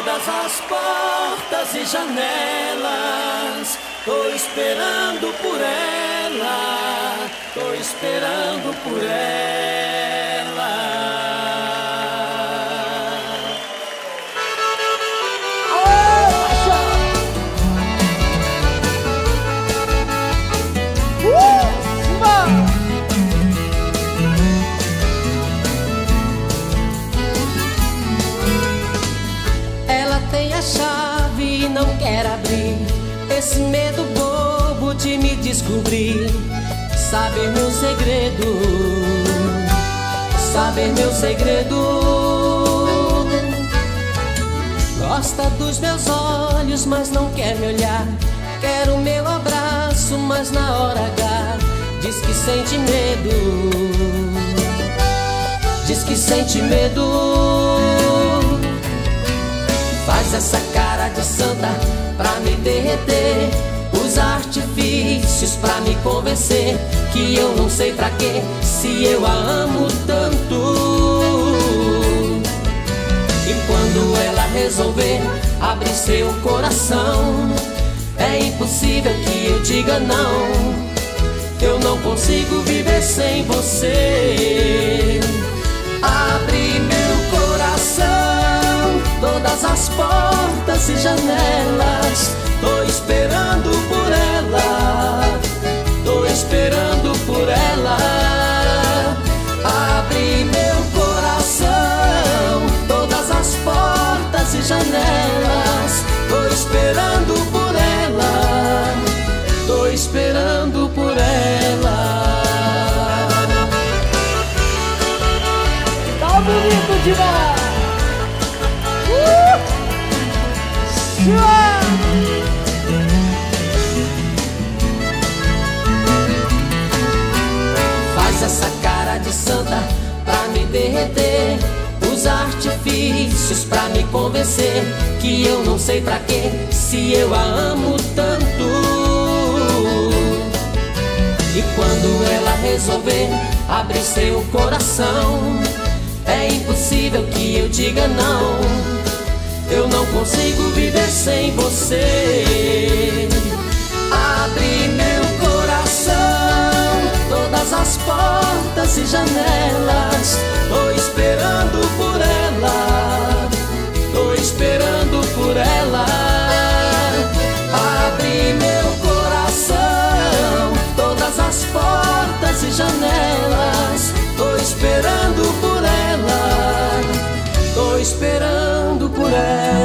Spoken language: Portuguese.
todas as portas e janelas. Tô esperando por ela, tô esperando por ela. Esse medo bobo de me descobrir, saber meu segredo, saber meu segredo. Gosta dos meus olhos, mas não quer me olhar. Quer o meu abraço, mas na hora H diz que sente medo. Diz que sente medo. Faz essa cara de santa pra me derreter. Usa artifícios pra me convencer que eu não sei pra quê se eu a amo tanto. E quando ela resolver abrir seu coração, é impossível que eu diga não. Eu não consigo viver sem você. As portas e janelas Tô esperando por ela, tô esperando por ela. Abre meu coração, todas as portas e janelas. Tô esperando por ela, tô esperando por ela. Tá bonito demais! Uh! essa cara de santa pra me derreter. Usa artifícios pra me convencer que eu não sei pra quê se eu a amo tanto. E quando ela resolver abrir seu coração, é impossível que eu diga não. Eu não consigo viver sem você. Abre meu coração, todas as portas e janelas. Tô esperando por ela. Tô esperando por ela. Abre meu coração, todas as portas e janelas. Tô esperando por ela. Tô esperando shoulder